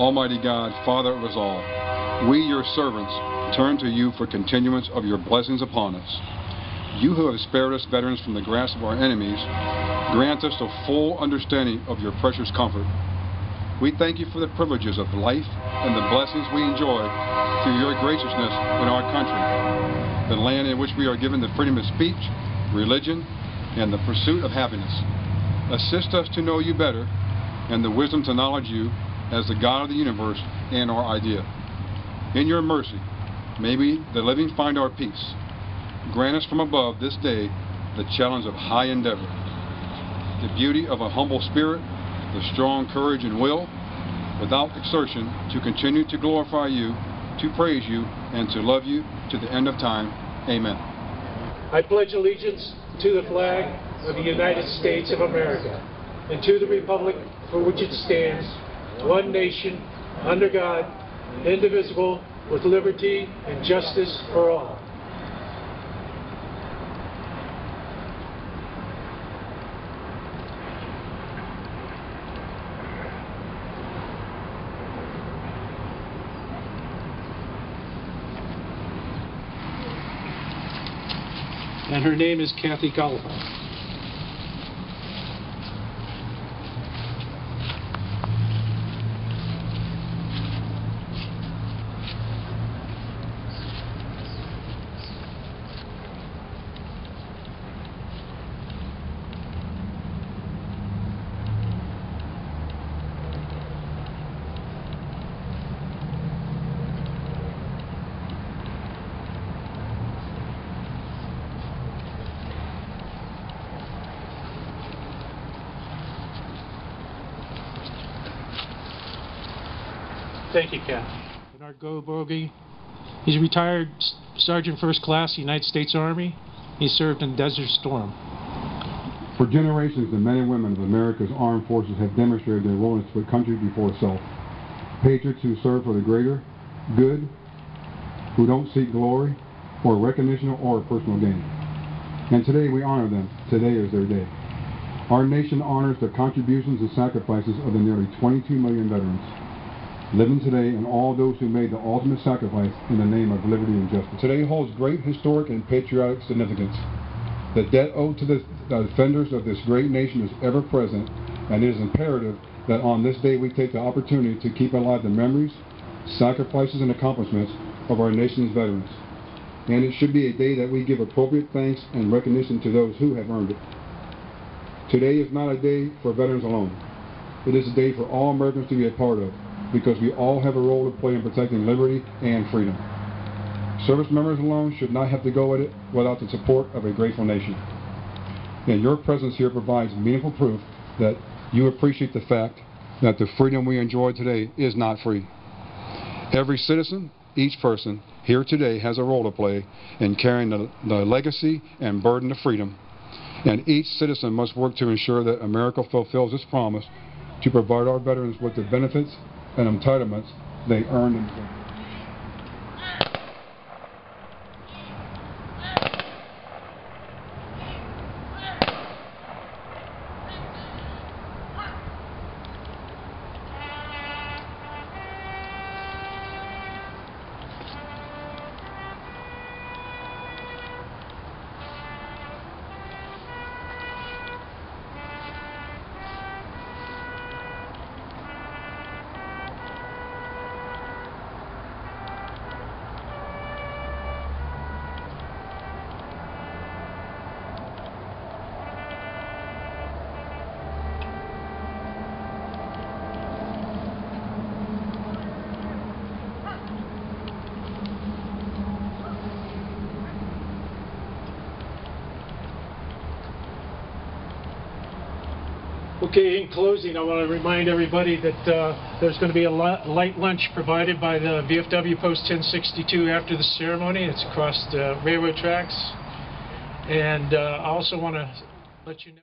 Almighty God, Father of us all, we, your servants, turn to you for continuance of your blessings upon us. You who have spared us veterans from the grasp of our enemies, grant us a full understanding of your precious comfort. We thank you for the privileges of life and the blessings we enjoy through your graciousness in our country, the land in which we are given the freedom of speech, religion, and the pursuit of happiness. Assist us to know you better and the wisdom to acknowledge you as the God of the universe and our idea. In your mercy, may we, the living, find our peace. Grant us from above this day the challenge of high endeavor, the beauty of a humble spirit, the strong courage and will, without exertion, to continue to glorify you, to praise you, and to love you to the end of time. Amen. I pledge allegiance to the flag of the United States of America and to the republic for which it stands, one nation, under God, indivisible, with liberty and justice for all. And her name is Kathy Gulliver. Thank you, Kat. Bernard Gobogi. He's a retired Sergeant First Class, United States Army. He served in Desert Storm. For generations, the men and women of America's armed forces have demonstrated their willingness to put country before self. Patriots who serve for the greater good, who don't seek glory or recognition or personal gain. And today we honor them. Today is their day. Our nation honors the contributions and sacrifices of the nearly 22 million veterans living today and all those who made the ultimate sacrifice in the name of liberty and justice. Today holds great historic and patriotic significance. The debt owed to the defenders of this great nation is ever present, and it is imperative that on this day we take the opportunity to keep alive the memories, sacrifices, and accomplishments of our nation's veterans. And it should be a day that we give appropriate thanks and recognition to those who have earned it. Today is not a day for veterans alone. It is a day for all Americans to be a part of because we all have a role to play in protecting liberty and freedom. Service members alone should not have to go at it without the support of a grateful nation. And your presence here provides meaningful proof that you appreciate the fact that the freedom we enjoy today is not free. Every citizen, each person here today has a role to play in carrying the, the legacy and burden of freedom. And each citizen must work to ensure that America fulfills its promise to provide our veterans with the benefits and entitlements they earn Okay, in closing, I want to remind everybody that uh, there's going to be a light lunch provided by the VFW Post 1062 after the ceremony. It's across the railroad tracks. And uh, I also want to let you know.